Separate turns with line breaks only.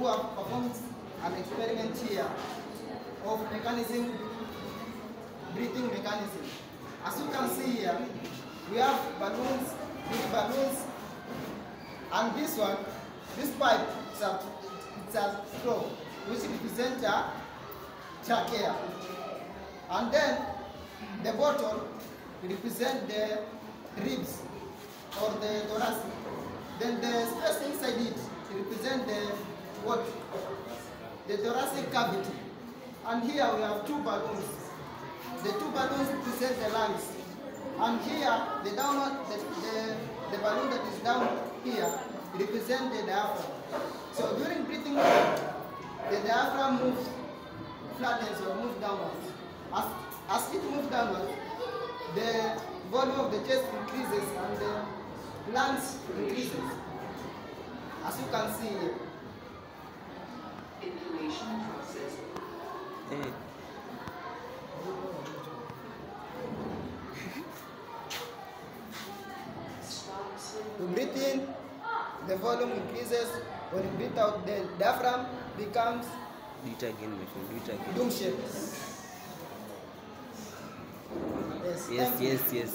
who have performed an experiment here of mechanism, breathing mechanism. As you can see here, we have balloons, big balloons, and this one, this pipe, it's a, it's a straw, which represents a trachea. And then the bottle represent the ribs or the thoracic. Then the space inside it represent the? The thoracic cavity. And here we have two balloons. The two balloons represent the lungs. And here the down the, the, the balloon that is down here represents the diaphragm. So during breathing, the diaphragm moves flattens or moves downwards. As, as it moves downwards, the volume of the chest increases and the lungs increases. As you can see here.
Eh,
Stop
To breathe in, the volume increases. When you breathe out, the diaphragm becomes
do it again, my friend. Do it again.
dome shaped. Yes,
Yes,
thank
yes, yes.